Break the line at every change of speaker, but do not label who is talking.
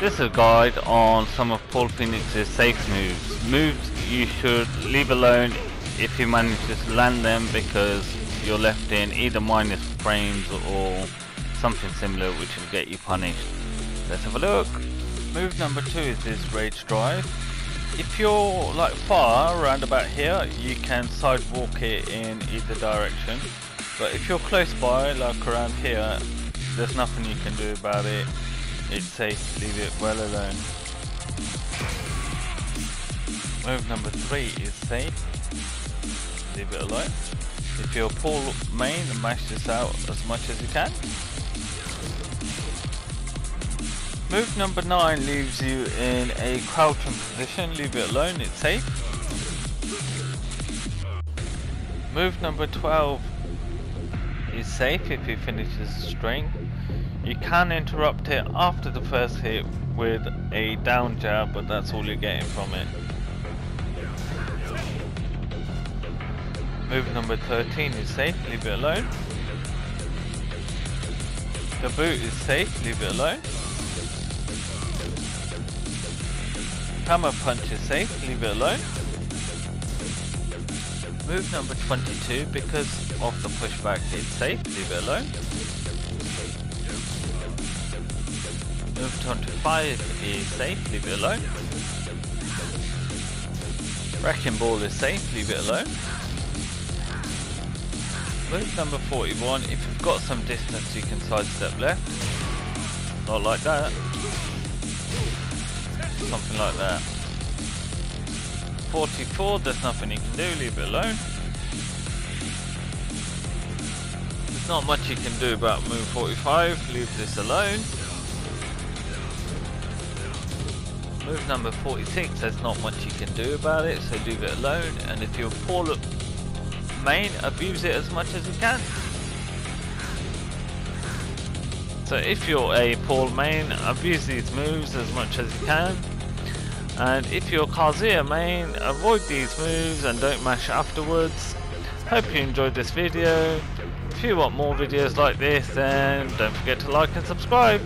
This is a guide on some of Paul Phoenix's safe moves. Moves you should leave alone if you manage to land them because you're left in either minus frames or something similar which will get you punished. Let's have a look. Move number two is this rage drive. If you're like far around about here you can sidewalk it in either direction but if you're close by like around here there's nothing you can do about it it's safe, leave it well alone. Move number three is safe, leave it alone. If you're Paul main, mash this out as much as you can. Move number 9 leaves you in a crouching position, leave it alone, it's safe. Move number 12 is safe if he finishes the string. You can interrupt it after the first hit with a down jab, but that's all you're getting from it. Move number 13 is safe, leave it alone. The boot is safe, leave it alone. Hammer punch is safe, leave it alone. Move number 22, because of the pushback it's safe, leave it alone. Move 25 is safe, leave it alone. Wrecking ball is safe, leave it alone. Move number 41, if you've got some distance you can sidestep left. Not like that. Something like that. 44, there's nothing you can do, leave it alone. There's not much you can do about move 45, leave this alone. Move number 46, there's not much you can do about it, so leave it alone. And if you're Paul main, abuse it as much as you can. So if you're a Paul main, abuse these moves as much as you can. And if you're Kazuya main, avoid these moves and don't mash afterwards. Hope you enjoyed this video. If you want more videos like this, then don't forget to like and subscribe.